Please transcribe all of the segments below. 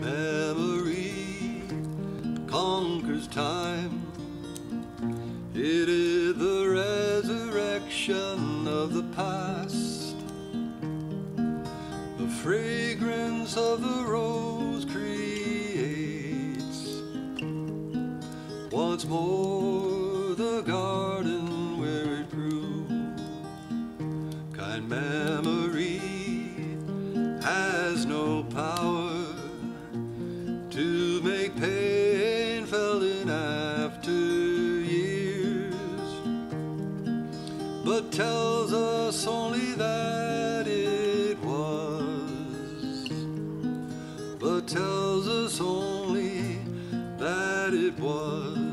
Memory conquers time. It is the resurrection of the past. The fragrance of the rose creates once more the garden has no power to make pain felt in after years, but tells us only that it was, but tells us only that it was,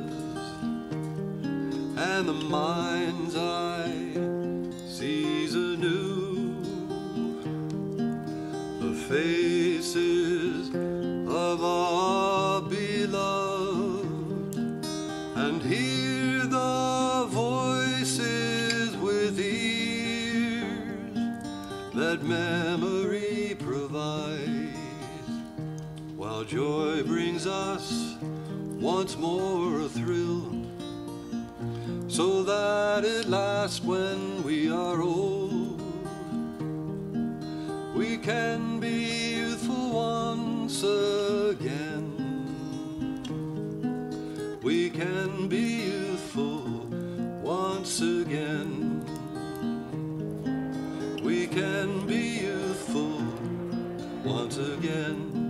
and the mind's eye sees anew faces of our beloved and hear the voices with ears that memory provides. While joy brings us once more a thrill so that it lasts when we are old we can be youthful once again. We can be youthful once again. We can be youthful once again.